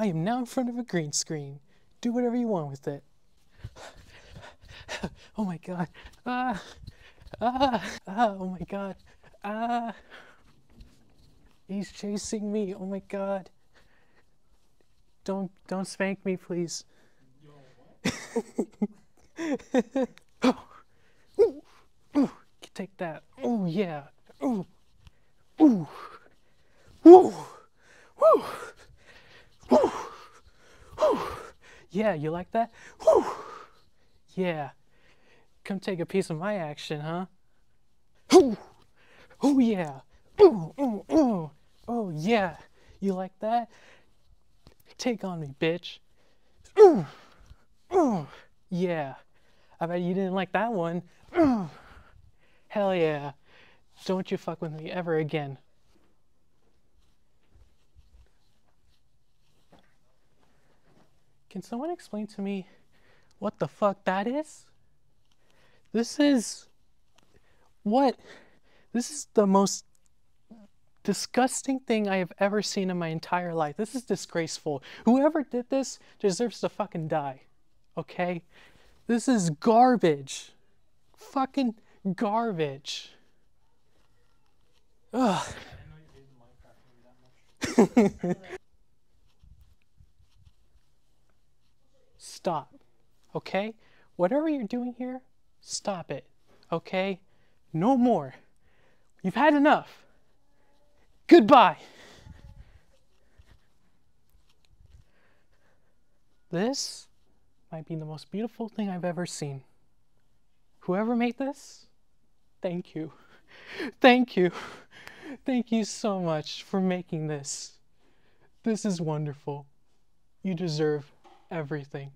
I am now in front of a green screen. Do whatever you want with it. oh my god. Ah. Ah. Ah. Oh my god. Ah. He's chasing me. Oh my god. Don't don't spank me, please. oh. Ooh. Ooh. Take that. Oh yeah. Ooh. Ooh. Woo. Yeah, you like that? Woo. Yeah. Come take a piece of my action, huh? Ooh. Oh yeah. Ooh, ooh, ooh. Oh yeah. You like that? Take on me, bitch. Ooh. Ooh. Yeah. I bet you didn't like that one. Ooh. Hell yeah. Don't you fuck with me ever again. Can someone explain to me what the fuck that is? This is. What? This is the most disgusting thing I have ever seen in my entire life. This is disgraceful. Whoever did this deserves to fucking die. Okay? This is garbage. Fucking garbage. Ugh. stop. Okay? Whatever you're doing here, stop it. Okay? No more. You've had enough. Goodbye. This might be the most beautiful thing I've ever seen. Whoever made this, thank you. Thank you. Thank you so much for making this. This is wonderful. You deserve everything.